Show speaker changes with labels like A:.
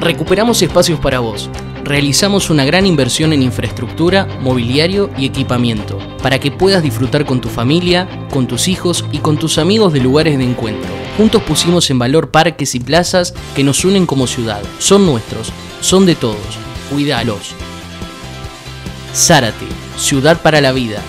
A: Recuperamos espacios para vos. Realizamos una gran inversión en infraestructura, mobiliario y equipamiento para que puedas disfrutar con tu familia, con tus hijos y con tus amigos de lugares de encuentro. Juntos pusimos en valor parques y plazas que nos unen como ciudad. Son nuestros, son de todos. Cuídalos. Zárate, ciudad para la vida.